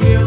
will